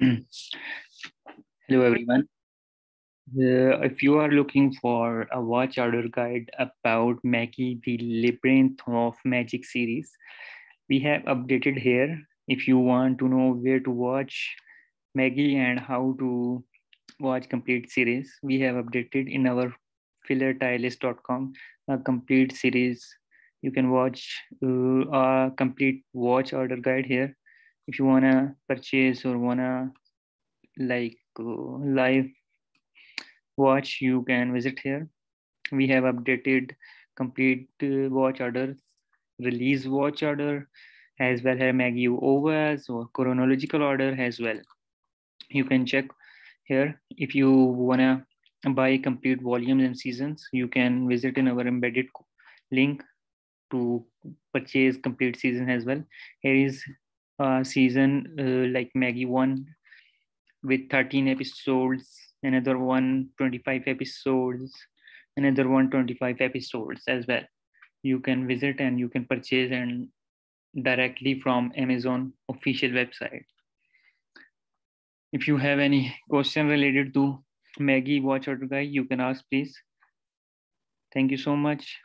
Hello, everyone. If you are looking for a watch order guide about Magi, the Labyrinth of Magic series, we have updated here. If you want to know where to watch Magi and how to watch complete series, we have updated in our fillertierlist.com a complete series. You can watch uh, a complete watch order guide here if you wanna purchase or wanna like uh, live watch you can visit here. We have updated complete uh, watch order release watch order as well as Magi OVAs or chronological order as well. You can check here. If you wanna buy complete volumes and seasons you can visit in our embedded link to purchase complete season as well. Here is uh, season uh, like Magi one with 13 episodes, another one 25 episodes, another one 25 episodes as well. You can visit and you can purchase and directly from Amazon official website. If you have any question related to Magi Watch Order Guide, you can ask please. Thank you so much.